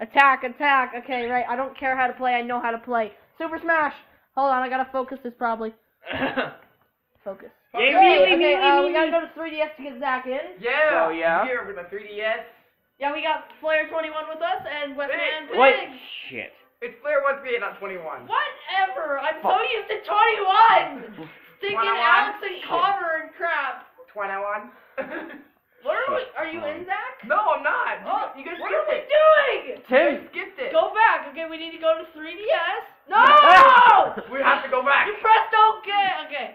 Attack, attack. Okay, right. I don't care how to play. I know how to play. Super Smash. Hold on, I gotta focus this probably. Focus. Yay, Okay, me, me, okay, me, uh, me, we gotta go to 3DS to get Zach in. Yeah. Oh, yeah? Here with my 3DS. Yeah, we got Flare21 with us and Westman Big. Wait, Big. shit. It's Flare 138, not 21. Whatever. I'm so Fuck. used to 21. Sticking 21? Alex and Shit. Connor and crap. 21. What are we? Are you in, Zach? no, I'm not. Oh, you guys what are skipped we it. doing? You Tim. guys skipped it. Go back. Okay, we need to go to 3DS. No! We have to go back. you pressed OK. Okay.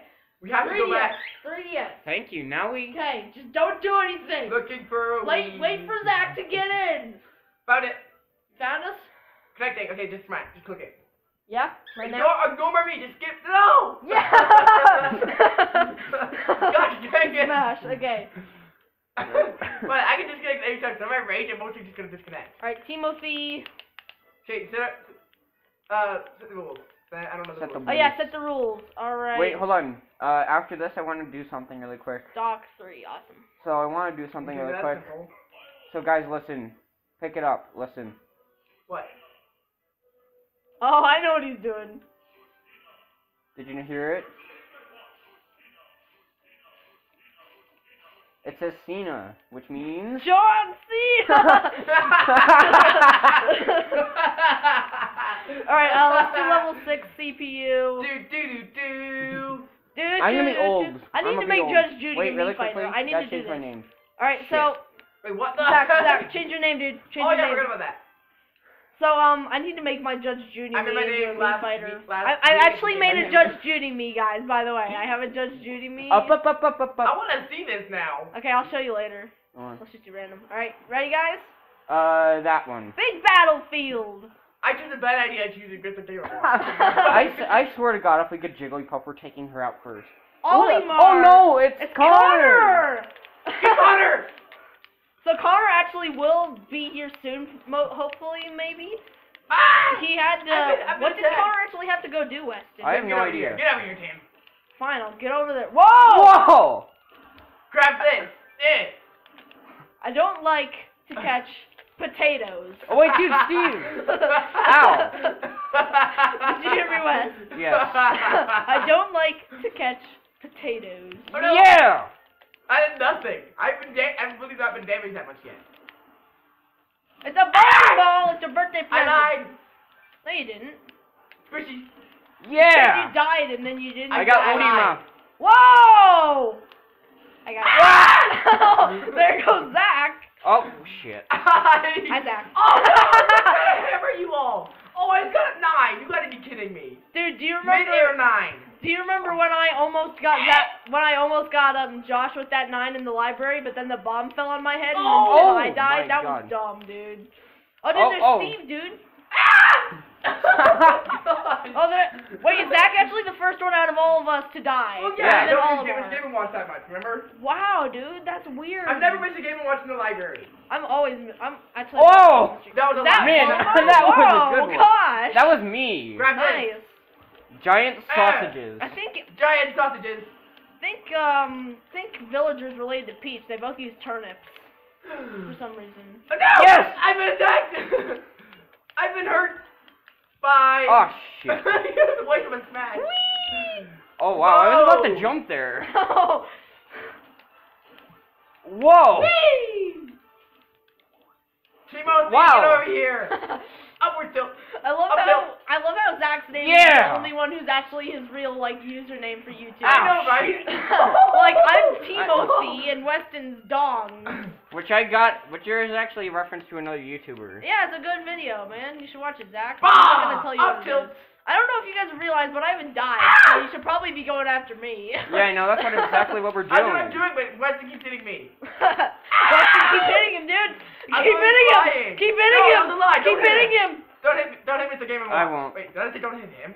We have to go 3DS. back. 3DS. Thank you. Now we. Okay, just don't do anything. Looking for Wait, wait for Zach to get in. Found it. Found us? Connecting. Okay, just smash. Just click it. Yeah, right Ignore, now. ignore me. Just skip. No. Yeah. God dang it. Smash. Okay. But I can disconnect anytime. So if I rage, I'm mostly just gonna disconnect. All right, Timothy. Okay, set up. Uh, set the rules. I I don't know the Set the rules. Oh yeah, set the rules. All right. Wait, hold on. Uh, after this, I want to do something really quick. Doc three, awesome. So I want to do something Okay, really quick. simple. So guys, listen. Pick it up. Listen. What? Oh, I know what he's doing. Did you hear it? It says Cena, which means. John Cena. All right, uh, let's do level six CPU. Do do do do. Dude, I'm gonna be old. dude. I I'm need gonna make old. Judge Judy Wait, a really Mii fighter. quickly. I need Gotta do change my this. name. All right, so Wait, what the? Zach, Zach, change your name, dude. Change oh your yeah, I name. forgot about that. So um, I need to make my Judge Judy I me made into a name Mii last fighter. week- last I, I actually made I a named Judge Judy me, guys. By the way, I have a Judge Judy me. Up, up, up, up, up, I want to see this now. Okay, I'll show you later. Uh, I'll shoot you random. All right, ready, guys? Uh, that one. Big battlefield. I chose a bad idea choosing Griffin Taylor. I, s- I swear to God, if we get Jigglypuff, we're taking her out first. Olimar. Oh no, it's, It's Connor. Connor. Get Connor! so Connor actually will be here soon, mo- hopefully, maybe. Ah! He had to. I've been- I've what did dead. Connor actually have to go do, Weston? I have Get no over idea. Here. Get over here, Tim. Fine, I'll get over there. Whoa! Whoa! Grab this. This. I don't like to catch potatoes. Oh wait, dude, Steve. Ow. Did you hear me, Wes? Yes. I don't like to catch potatoes. Oh, no. Yeah. I did nothing. I've been da- I've really not been damaged that much yet. It's a bowling ball. It's your birthday party. I lied. No, you didn't. Squishy. Yeah. You died and then you didn't. I got I Onima. Whoa! I got. Ah! there goes Zach. Oh shit. Hi, Zach. Oh no! What kind hammer you all? Oh, I got a nine. You gotta be kidding me. Dude, do you Mid air remember? nine. Do you remember when I almost got that? When I almost got um Josh with that nine in the library, but then the bomb fell on my head and Oh, I died. my That God. was dumb, dude. Oh, dude, Oh, there's oh. Steve, dude. Ah! Oh, there. Wait, is Zach actually the first one out of all of us to die? Oh Yeah. yeah, I don't all use Game. Game and Watch that much. Remember? Wow, dude, that's weird. I've never missed a Game and Watch in the library. I'm always. I'm actually. Whoa! That was a That. Man, oh, that was a good one. Gosh. That was me. Grab nice. Giant Ah. sausages. I think Giant sausages. think um think villagers related to Peach. They both use turnips for some reason. Oh, no! Yes! I've been attacked! I've been hurt by... Oh shit. Wait from a smash. Whee! Oh wow, I was about to jump there. Oh. Whoa! Whee! Timo, Wow. get over here. Upward tilt. I love Up how I love how Zach's name is the only one who's actually his real like username for YouTube. I know, right? like I'm Timothy and Weston's Dong. Which I got, which yours is actually a reference to another YouTuber. Yeah, it's a good video, man. You should watch it, Zach. Bah! I'm not gonna tell you Up what tilt. is. I don't know if you guys realize, but I haven't died, ah! so you should probably be going after me. Yeah, I know. That's what exactly what we're doing. I know what I'm doing. doing, but Weston keeps hitting me. Weston, keep hitting him, dude. I'm keep hitting him. lying. Keep hitting No, him. Lie. Keep Don't hit hitting him. Don't hit me. Don't hit me. It's a game of I won't. Wait, did I say don't hit him?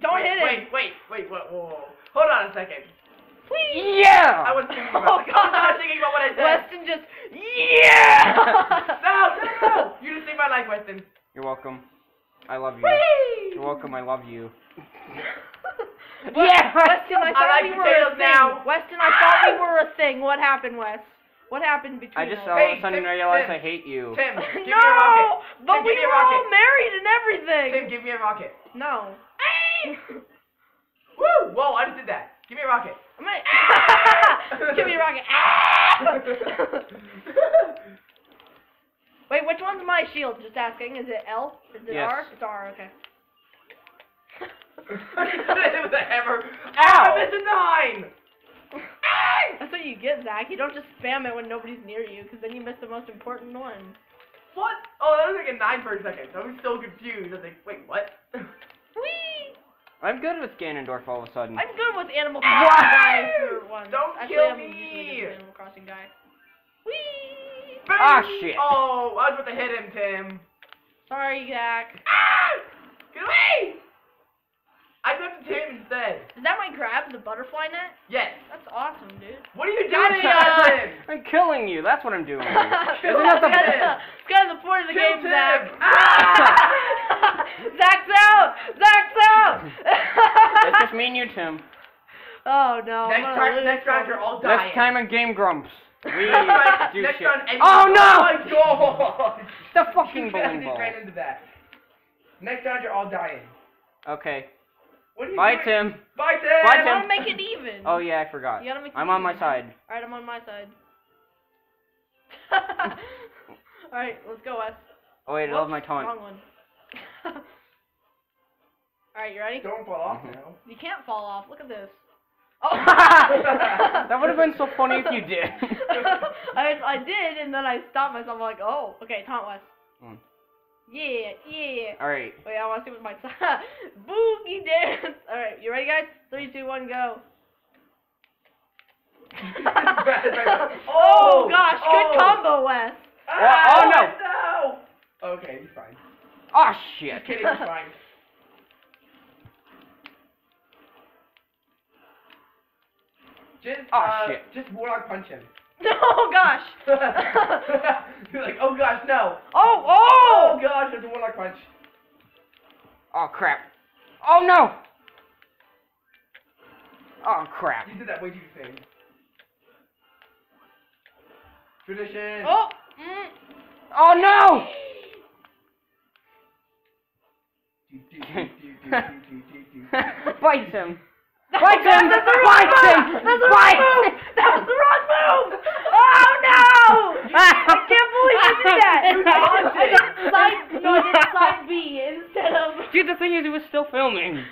Don't wait, hit him. Wait, wait, wait, whoa, whoa, whoa. Hold on a second. Please. Yeah. I was thinking about. Oh, about it. I God. was thinking about what I said. Weston just yeah. No, no, no. You just saved my life, Weston. You're welcome. I love you. Whee! You're welcome. I love you. Wes- Yeah. Weston, I I thought like we were a thing. now. Weston, I thought we were a thing. What happened, Wes? What happened between I just us? all Hey, of a sudden Tim, realized Tim. I hate you. Tim, give me no! your rocket. we give me a were all married and everything. Tim, give me a rocket. No. Woo! Whoa, I just did that. Give me a rocket. I'm gonna ah! give me a rocket. Ah! Wait, which one's my shield? Just asking. Is it L? Is it Yes. R? It's R. Okay. it was a hammer. Ow! I missed a nine. That's what you get, Zach. You don't just spam it when nobody's near you, because then you miss the most important one. What? Oh, that was like a nine for a second. I was so confused. I was like, wait, what? Whee! I'm good with Ganondorf all of a sudden. I'm good with Animal Crossing guys for once. Don't Actually, kill I'm me. usually just Animal Crossing guy. Whee! Ah, Bing! shit. Oh, I was about to hit him, Tim. Sorry, Zach. Ah! Get away! I went to Tim instead. Is that my grab, the butterfly net? Yes. That's awesome, dude. What are you doing, Gotcha! Justin? I'm killing you. That's what I'm doing. Kill Isn't that the It's him. kind of- it's kind of the point of the Kill game, Tim. Zach. Ah! Zach's out! Zach's out! It's just me and you, Tim. Oh no. Next gonna time, next round, you're all dying. Next time on Game Grumps, we Next round, do next shit. round, Oh no! Oh my god! The fucking bowling ball. ran into that. Next round, you're all dying. Okay. What are you Bye, doing? Tim. Bye, Tim. Bye, I Tim. want to make it even. Oh yeah, I forgot. You gotta make it I'm on my side. Alright, I'm on my side. Alright, let's go, Wes. Oh wait, I love my Whoops, taunt. Wrong one. Alright, you ready? Don't fall off Mhm. now. You can't fall off. Look at this. Oh. that would have been so funny if you did. I I did, and then I stopped myself. I'm like, oh, okay, taunt Wes. Mm. Yeah, yeah. All right. Wait, I want to see what my boogie dance. All right, you ready, guys? Three, two, one, go. oh gosh, good Oh. combo, Wes. Ah, oh, no. no. Okay, he's fine. Oh shit. Just kidding, he's fine. Just, Oh, uh, shit. just warlock punch him. oh gosh. You're like, oh gosh, no. oh, Oh oh. gosh, there's a warlock punch. Oh crap. Oh no. Oh crap. You did that way too soon. Tradition. Oh. Mm. Oh no. Do, do, Bite him. That's Bite him. the wrong Bite move. him. That's the Bite wrong move. That was the wrong move. Oh no! I can't believe you did that. I did side, no, did side B instead of. Dude, the thing is, it was still filming.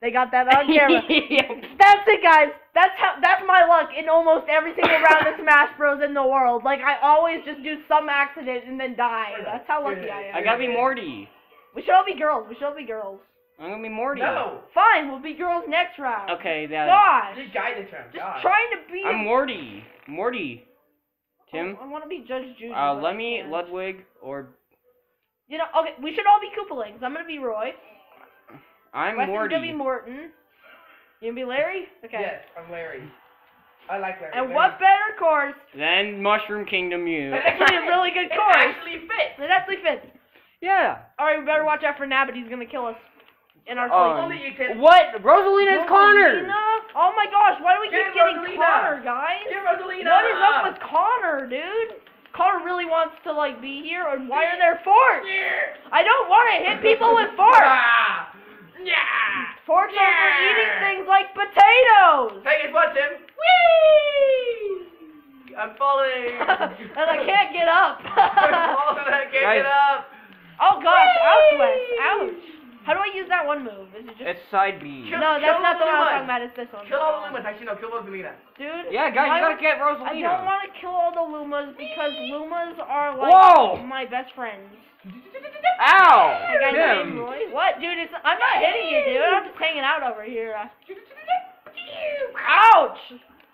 They got that on camera. That's it, guys. That's how. That's my luck in almost every single round of Smash Bros in the world. Like I always just do some accident and then die. That's how lucky I am. I gotta be Morty. We should all be girls. We should all be girls. I'm gonna be Morty. No. Fine, we'll be girls next round. Okay, that. Gosh. Just guide this round. Just God. trying to be. I'm Morty. Morty. Tim. I, want to be Judge Judy. Uh, let me. Ludwig or You know, okay, we should all be Koopalings. I'm gonna be Roy. I'm Weston's Morty. gonna be Morton. You gonna be Larry? Okay. Yes, I'm Larry. I like Larry. And Larry. what better course? Then Mushroom Kingdom you. That's actually a really good course. It course. actually fits. It actually fits. yeah. Alright, we better watch out for Nabbit. He's gonna kill us. In our Um, sleep. Can. What? Rosalina's Connor. Oh my gosh, why do we keep getting Rosalina. Connor, guys? Get Rosalina. What is up with Connor, dude? Connor really wants to like be here, and why are there forks? I don't want to hit people with forks. Ah. Yeah. Forks are for eating things like potatoes. Hey, guess what, Tim? Whee! I'm falling. and I can't get up. I'm falling. I can't Guys. get up. oh gosh, ouch, Wes. Ouch. How do I use that one move? Is it just It's side B. Kill- No, that's kill not the one I was Lumas. talking about, it's this one. Kill all the Lumas. Actually, no. Kill Rosalina. Dude. Yeah, guys, why you gotta would- get I don't want to kill all the Lumas because Lumas are like Whoa! my best friends. Ow! Hey guys, my Tim. Roy. What, dude? It's I'm not hitting you, dude. I'm just hanging out over here. Ouch!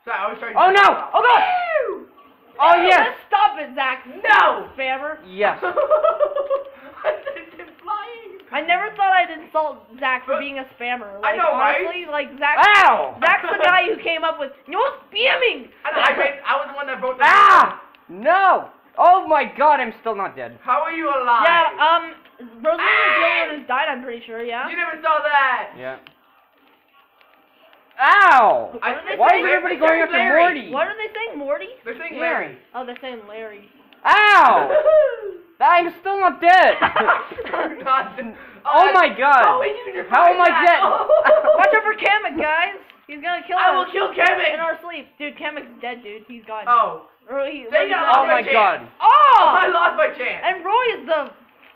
So I was trying to Oh no! Oh gosh! Oh yes! Let's stop it, Zach. No! Spammer. Yes. I sent him flying. I never thought I'd insult Zach for being a spammer. Like, I know, right? like Zach. Ow! Zach's the guy who came up with no spamming. I, know, I, made, I was the one that broke the Ah! No! Oh my god, I'm still not dead. How are you alive? Yeah, um, Rosalina's the only Ah! one who's died. I'm pretty sure. Yeah. You never saw that. Yeah. Ow! What are they Why is everybody going after Larry. Morty? What are they saying, Morty? They're saying Yeah. Larry. Oh, they're saying Larry. Ow! I'm still not dead. I'm not. Oh my God. Oh, wait, you just How am I dead? Oh. Watch out for Kamek, guys. He's gonna kill I will kill kill in our sleep, dude. Kamek's dead, dude. He's gone. Oh. Roy, They Roy's got oh my chance. God. Oh! I lost my chance. And Roy is the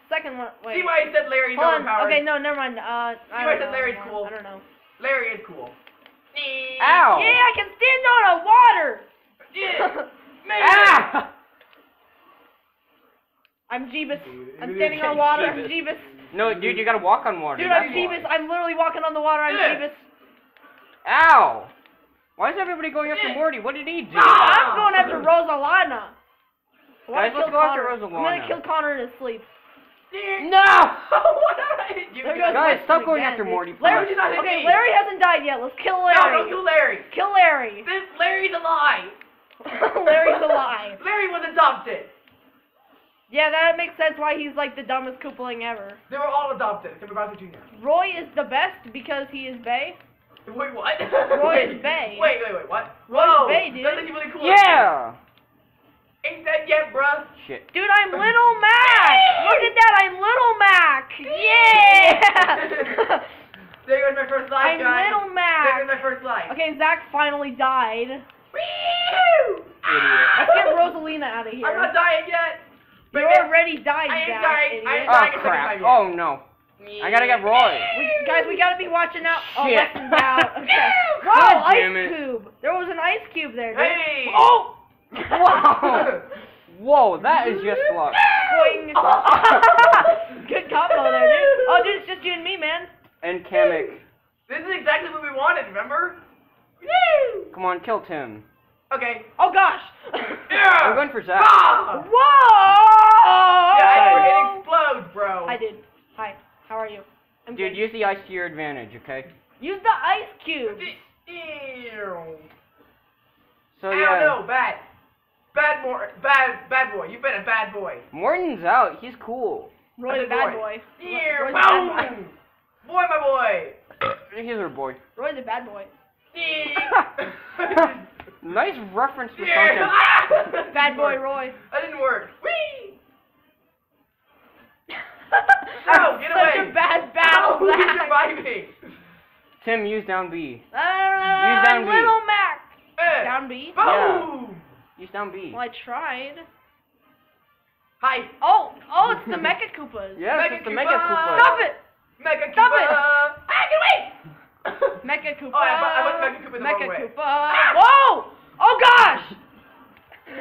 second one. Wait. See why I said Larry's Hold on. overpowered. Okay, no, never mind. Uh, I See why I said Larry's anymore. cool. I don't know. Larry is cool. Ow. Yeah, I can stand on a water. Yeah. Man. Ah! I'm Jeebus. I'm standing on water. I'm Jeebus. Jeebus. No, dude, you gotta walk on water. Dude, that's I'm why. Jeebus. I'm literally walking on the water. I'm Yeah. Jeebus. Ow! Why is everybody going after Morty? What did he do? Ah! I'm going after Rosalina. I wanna Guys, let's go after Connor. I'm gonna kill Connor in his sleep. No! what are you There doing? goes Guys, stop going again, after dude. Morty, Larry, please. Not hit okay, me. Larry hasn't died yet. Let's kill Larry. No, Larry. don't kill Larry. Kill Larry. This Larry's alive. Larry's alive. Larry was adopted. Yeah, that makes sense why he's like the dumbest Koopaling ever. They were all adopted except for Bowser Jr. Roy is the best because he is Bay. Wait, what? Roy wait, is Bay. Wait, wait, wait, what? Roy's Whoa, Bay, dude. That's actually really cool. Yeah! Ain't that yet, bruh? Shit. Dude, I'm Little Mac. Look at that, I'm Little Mac. Yeah. There goes my first life, I'm guys. Little Mac. There goes my first life. Okay, Zach finally died. Woo! Let's get Rosalina out of here. I'm not dying yet. You But already died, I am Zach. dying. I am Oh dying a crap. Oh no. I gotta get Roy. We, guys, we gotta be watching out. Oh, Shit. lessons out. Okay. God Whoa, ice damn it. cube. There was an ice cube there, dude. Hey! Oh! Whoa! Whoa, that is just luck. Boing. Good combo there, dude. Oh, dude, it's just you and me, man. And Kamek. This is exactly what we wanted, remember? Come on, kill Tim. Okay. Oh gosh. Yeah! I'm going for Zach. Ah! Whoa! Yeah, I think it explodes, bro. I did. Hi. How are you? I'm Dude, good. use the ice to your advantage, okay? Use the ice cube. Ew. So Ow, yeah, no, bad. Bad boy. Bad, bad boy. You've been a bad boy. Morton's out. He's cool. Roy That's the a bad boy. boy. Ew, Roy's the bad boy. boom! Boy, my boy. He's our boy. Roy the bad boy. nice reference to Yeah. something. Bad boy Roy. That didn't work. Whee! Ow, get Such away. a bad battle. Ow, he's Zach. surviving. Tim, use down B. Uh, I'm down B. Little Mac. Eh. Down B. Boom! Use down B. Well, I tried. Hi. Oh, oh, it's the Mecha Koopas. Yes, Mega it's the Mega Koopa. Stop it! Mega Stop Koopa. it. Ah, get away! Mecha Koopa. Oh, I I put Mecha Koopa the Mecha wrong way. Koopa. Ah! Whoa! Oh gosh!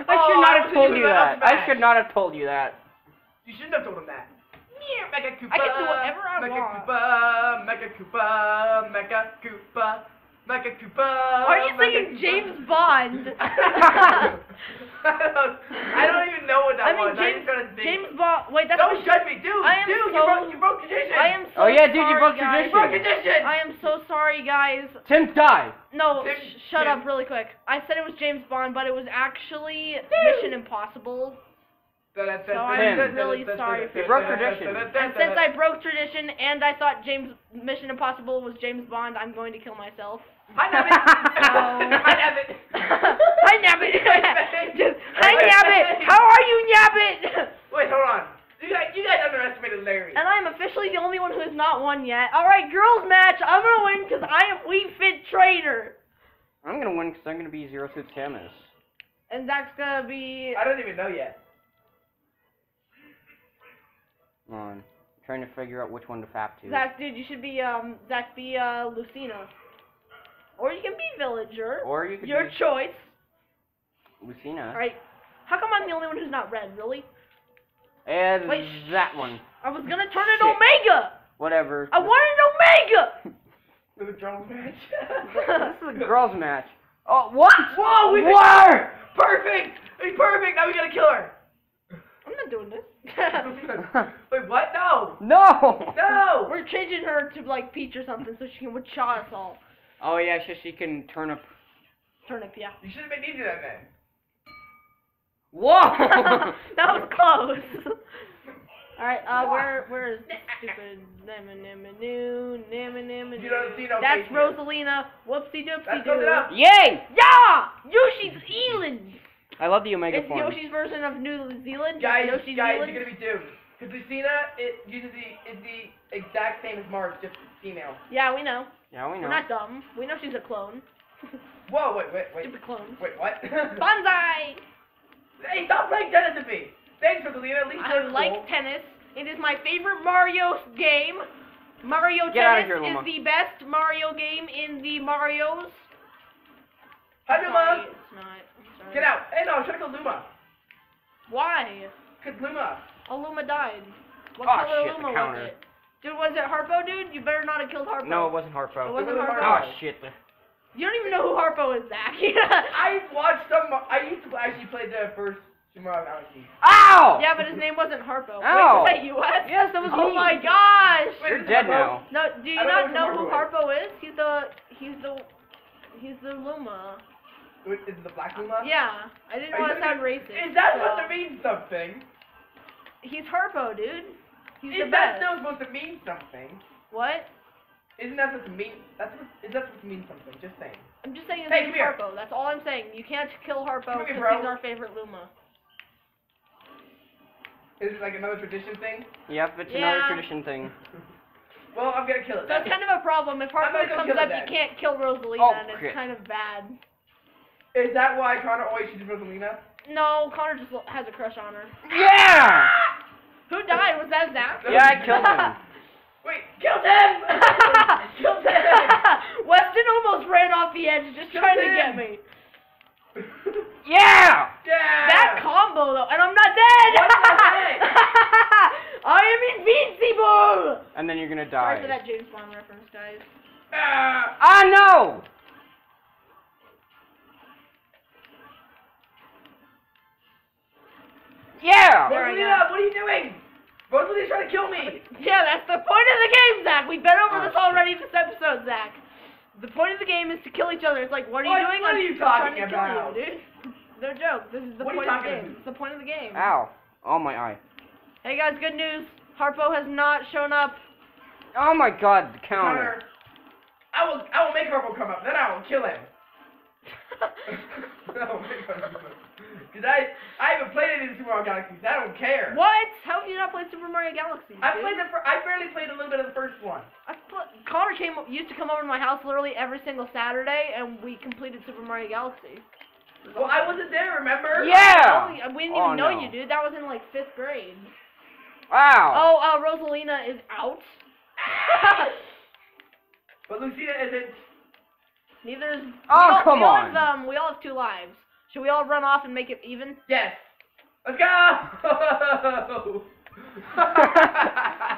I Oh, should not have told you that. I should not have told you that. You shouldn't have told him that. Mega Koopa. I can do whatever I Mega want. Koopa, Mega Koopa, Mega Koopa, Mega Koopa. Why are you Mega singing Koopa. James Bond? I don't, I don't even know what that I mean, was. I James, just started thinking. James Bond. Wait, that's Don't what judge me, dude. I am dude, you so- broke, you broke tradition. I am so Oh, yeah, dude, you sorry, broke guys. tradition. You broke tradition. I am so sorry, guys. Tim, die. No, Tim- sh- shut Tim. up really quick. I said it was James Bond, but it was actually Mission Impossible. So I'm really sorry for You broke tradition. And since I broke tradition and I thought James Mission Impossible was James Bond, I'm going to kill myself. Hi, Nabbit. No. Hi, Nabbit. Hi, Nabbit. Just- Hi, Nabbit. How are you, Nabbit? Wait, hold on. You guys, you guys underestimated Larry. And I'm officially the only one who has not won yet. All right, girls match. I'm gonna win because I am Wii Fit Trainer, I'm gonna win because I'm gonna be Zero Suit Samus. and Zach's gonna be. I don't even know yet. Come on. I'm trying to figure out which one to fap to. Zach, dude, you should be um Zach be uh Lucina, or you can be Villager. Or you could Your be choice. Lucina. All right. How come I'm the only one who's not red? Really? And Wait, that one. I was gonna turn it Shit. Omega. Whatever. I wanted Omega. The drone match. this is a girls' match. Oh, what? Whoa, we Where? Perfect! Hey, perfect! Now we gotta kill her! I'm not doing this. Wait, what? No! no! No! We're changing her to like Peach or something so she can withdraw us all. Oh yeah, so she can turn up. Turnip, yeah. You should have made me do that, man. Whoa! that was close. Alright, uh, where, where is this stupid Nema Nema Noo, Nema Nema You don't see no That's face here. Rosalina. Whoopsie doopsie Let's close it doo. up. Yay! Yeah! Yoshi's Island! I love the Omega It's form. Yoshi's version of New Zealand. Guys, Yoshi guys, Zealand. you're gonna be doomed. Because Lucina, it uses the is the exact same as Marth, just female. Yeah, we know. Yeah, we know. We're not dumb. We know she's a clone. Whoa, wait, wait, wait, Stupid clone. wait, what? Bonsai! hey, stop playing tennis with me. Thanks for Lucina. At least I you're like tennis. It is my favorite Mario game. Mario Get Tennis here, Luma. is the best Mario game in the Marios. Hi, Sorry, it's not. Sorry. Get out. Hey, no, try to kill Luma. Why? Cause Luma. Oh, Luma died. What Ah, color shit, the Luma was it? Dude, was it Harpo, dude? You better not have killed Harpo. No, it wasn't Harpo. It wasn't ah, Harpo. Oh shit. You don't even know who Harpo is, Zach. I watched some. I used to actually play the first Super Mario Galaxy. Ow! yeah, but his name wasn't Harpo. Ow. Wait, was that you, Wes? Yes, that was Oh me. my gosh! You're is dead Harpo- now. No, do you not know know who who Harpo is? He's the he's the he's the Luma. Wait, Is it the Black Luma? Yeah, I didn't Are want to sound racist. Is that so- supposed to mean something? He's Harpo, dude. He's Is the best. that still supposed to mean something? What? Isn't that supposed to mean? That's what, is that supposed to mean something? Just saying. I'm just saying his Hey, name's come here. Harpo. That's all I'm saying. You can't kill Harpo Come because he's our favorite Luma. Is it like another tradition thing? Yep, it's Yeah. another tradition thing. Well, I'm gonna kill it. That's kind of a problem. If Harpo comes up, you can't kill Rosalina, Oh, and it's shit. kind of bad. Is that why Connor always chooses Rosalina? No, Connor just has a crush on her. Yeah! Who died? Was that Zach? Yeah, I killed him. Wait, killed him! killed him! Weston almost ran off the edge just Kill trying to get me. Yeah! yeah! That combo though, and I'm not dead. What's that I am invincible. And then you're gonna Sorry for die. that James Bond reference, guys. Ah! Ah no! Yeah! There I Rosalina, what are you doing? Rosalina's trying to kill me! Yeah, that's the point of the game, Zach. We've been over Oh, this shit. already this episode, Zach. The point of the game is to kill each other. It's like, what are you doing? what are you trying talking about? you, dude. No joke. This is the What point of the game. It's the point of the game. Ow. Oh my eye. Hey guys, good news. Harpo has not shown up. Oh my god, the counter. Connor, I will, I will make Harpo come up, then I will kill him. I will make Harpo come up. Cause I, I haven't played any of Super Mario Galaxies, I don't care. what? How have you not played Super Mario Galaxy? I dude? played the, fir- I barely played a little bit of the first one. I pl- Connor came used to come over to my house literally every single Saturday, and we completed Super Mario Galaxy. It was Well, I wasn't there, remember? Yeah! Oh, we didn't Oh, even know no. you, dude. That was in like fifth grade. Wow. Oh, uh, Rosalina is out. But Lucina isn't. Neither is. Oh, all, come on. Have, um, we all have two lives. Should we all run off and make it even? Yes. Let's go!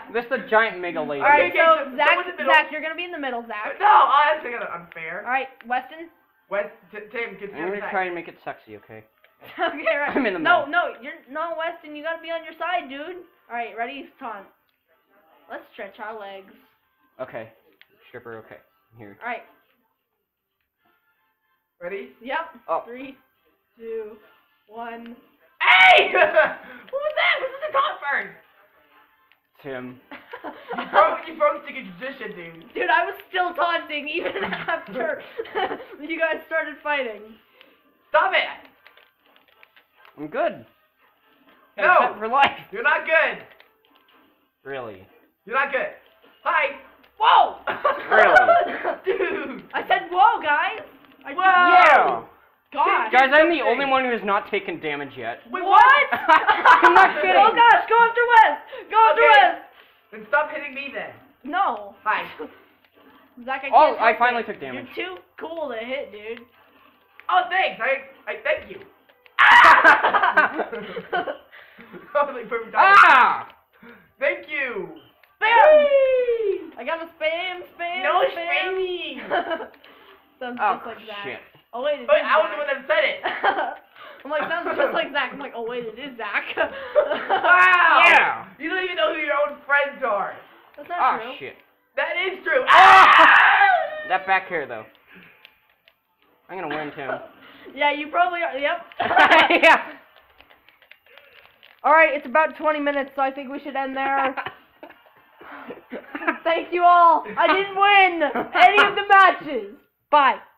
this is a giant mega laser. All right, Okay, so so- so Zach, the? Zach, you're gonna be in the middle, Zach. no, oh, that's kind unfair. All right, Weston. West, t- Tim, I'm gonna try and make it sexy, okay? okay, right. I'm in the no, middle. no, you're no Weston. You gotta be on your side, dude. All right, ready, taunt. Let's stretch our legs. Okay. Stripper, okay. Here. All right. Ready? Yep. Oh. Three, two, one. Hey! what was that? What was the top first? Tim. You broke, you broke the position, dude. Dude, I was still taunting even after you guys started fighting. Stop it! I'm good. No. Got set for life. You're not good. Really? You're not good. Hi. Whoa! Really? Dude. I said, whoa, guys. I Whoa! Yeah. Gosh. Guys, I'm the something. only one who has not taken damage yet. Wait, what? I'm not kidding. Oh gosh, go after Wes. Go after Okay. Wes. Then stop hitting me then. No. Hi. Zach, I can't Oh, I finally it. took damage. You're too cool to hit, dude. Oh, thanks. I, I thank you. that was like perfect ah! Thank you. Spam! I got a spam, spam, No spam. spamming. Sounds Oh, just like Zach. shit. Oh wait, it But is I was the one that said it. I'm like, sounds just like Zach. I'm like, oh wait, it is Zach. Wow. Yeah. You don't even know who your own friends are. That's not Ah, true. shit. That is true. Ah! That back hair, though. I'm gonna win, too. Yeah, you probably are. Yep. yeah. All right, it's about 20 minutes, so I think we should end there. Thank you all. I didn't win any of the matches. Bye.